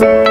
Peace.